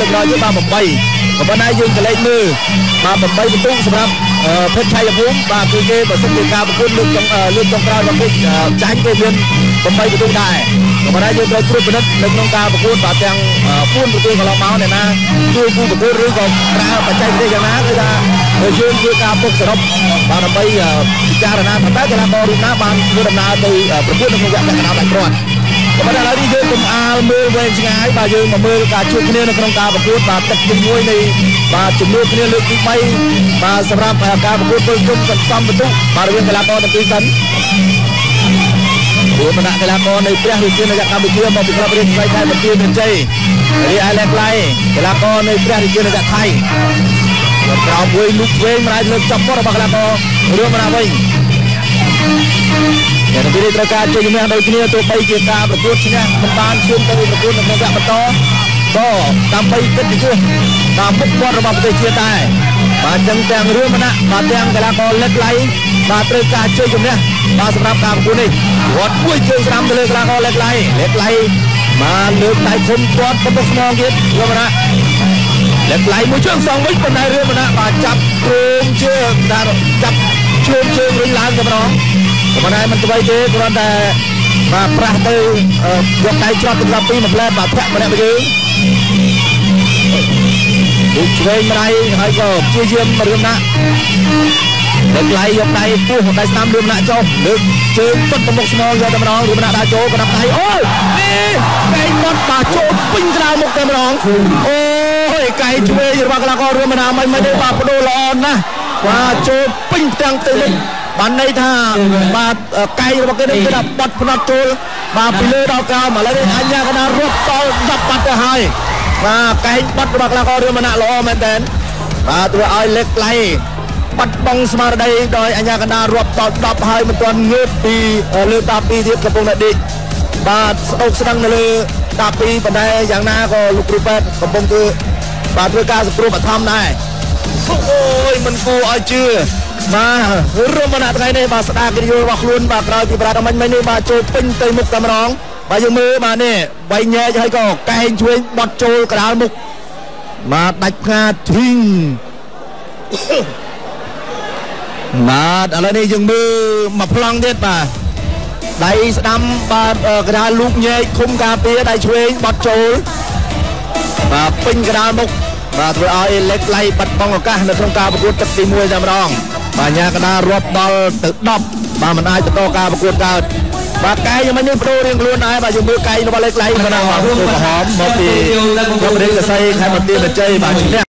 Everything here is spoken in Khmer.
លោកដល់យើងបាន8ក៏ប៉ុន្តែយើងក៏លេខមើលបាន8ពិន្ទុសម្រាប់ភេទឆៃវងបាទគឺគេបើសិនជាការប្រកួតលើកចុងលើកចុងក្រោយរបស់គេចាញ់គេមាន8ពិន្ទុដែរក៏ប៉ុន្តែយើងត្រូវត្រួតពិនិត្យនៅក្នុងការប្រកួតបាទទាំង4ប្រកួតកន្លងមកអ្នកណាជួយគូប្រកួតឬក៏ប្រើបច្ចេកទេសយ៉ាងណាគឺថា យើងធ្វើការពុកសរុបបាទដើម្បីពិចារណាថាតើកីឡាកររូបណាបានធ្វើដំណើរទៅប្រកួតនៅក្នុងវគ្គកណ្ដាលដាច់គ្រាន់ក៏ប៉ុន្តែឥឡូវនេះយើងកុំអាលមើលវែងឆ្ងាយបាទយើងមកមើលការជួបគ្នានៅក្នុងការប្រកួតបាទទឹកជាមួយនៃបាទជំនួសគ្នាលើកទី3បាទសម្រាប់ការប្រកួតពលជុំសន្សំបន្ទុកបាទរវាងកីឡាករទាំងពីរសិនរួមគណៈកីឡាករនៃព្រះរាជាណាចក្រកម្ពុជាមកពីក្លឹបរៀនស្រីខេត្តបន្ទាយមានជ័យរីឯលេខឡៃកីឡាករនៃព្រះរាជាណាចក្រថៃ ក្រោមមួយលុកវែងម្លាយលើកចាប់របស់កីឡាកររួមណាវិញតែពីនេះត្រូវការជ័យជំនះដូចគ្នាទោះបីជាការប្រកួតឈ្នះមិនបានឈានទៅប្រកួតនៅក្នុងវគ្គបន្តក៏ដើម្បីកិត្តិយសតាមមុខមាត់របស់ប្រទេសជាតិដែរបាទចឹងទាំងរឿងមណៈបាទទាំងកីឡាករលិតឡៃបាទត្រូវការជ័យជំនះបាទសម្រាប់ការប្រកួតនេះគាត់មួយជើងស្ដាំទៅលើកីឡាករលិតឡៃលិតឡៃបាទលើកដៃធំគាត់បន្ទុកស្មងទៀតរឿងមណៈ លិតឡៃមួយជើងសងវិញប៉ុន្តែរឿងមណៈបាទចាប់ទ្រោមជើងដាក់ចាប់ជើងជើងវិញឡើងទៅម្ដងប៉ុន្តែមិនអ្វីទេគ្រាន់តែបាទប្រាស់ទៅយកដៃច្រត់ទៅដល់ពីមួយផ្លែបាទធាក់ម្នាក់មកយើងដូចឆ្វេងម្ដាយហើយក៏ព្យាយាមរឿងណាលើកឡៃយកដៃពោះដៃស្ដាំរឿងណាចុះលើកជើងពត់ទៅមុខស្មងយកតែម្ដងរឿងណាដាក់ចូលក៏ដាក់ដៃអូយនេះកែងមាត់បាទចូលពេញក្រៅមុខតែម្ដងអូ យកែងឆ្វេងរបស់កីឡាកររឿងណាមិនមិនទេបាទបដូរល្អណាស់បាទចូលពេញទាំងទៅនេះបានន័យថាបាទកែងរបស់គេនេះគឺថាបាត់ផ្នត់ចូលបាទពីលើដល់ក្រោមឥឡូវនេះអញ្ញាកណារត់តល់10បាត់ទៅហើយបាទកែងបាត់របស់កីឡាកររឿងមណៈល្អមែនតើបាទធ្វើឲ្យលេខឡៃបាត់បង់ស្មារតីដោយអញ្ញាកណារាប់ដល់10ហើយមិនទាន់ងើបពីលើតា2ទៀតកំពុងតែដេកបាទស្អុកស្ដឹងនៅលើតា2ប៉ុន្តែយ៉ាងណាក៏លោកគ្រូពេទ្យកំពុងធ្វើ បាទធ្វើការសង្គ្រោះបឋមដែរអូយមិនគួរឲ្យជឿបាទរមណៈថ្ងៃនេះបាទស្ដារកិត្តិយសរបស់ខ្លួនបាទក្រោយពីប្រាដមិញមិញនេះបាទចូលពេញទៅមុខតែម្ដងបាទយើងមើលបាទនេះបៃញែកហើយក៏កែងជួយបត់ចូលកដាលមុខបាទដាច់ផ្កាធីងបាទឥឡូវនេះយើងមើលមកប្លង់ទៀតបាទដៃស្ដាំបាទកដាលលូកញែកឃុំការពារដៃឆ្វេងបត់ចូលបាទពេញកដាលមុខ បាទធ្វើឲ្យលេខឡៃបាត់បង់ឱកាសនៅក្នុងការប្រកួតទឹកទី1តែម្ដងបាទញាកដារាប់ដល់ទៅ10បាទមិនអាចបន្តការប្រកួតកើតបាទកាយមិននេះបដូររៀងខ្លួនដែរបាទយើងមើលកាយរបស់លេខឡៃគាត់ណាមករួមក្រហមមកពីក្រុមរាជសីខេមរៈទានជ័យបាទឈ្នះ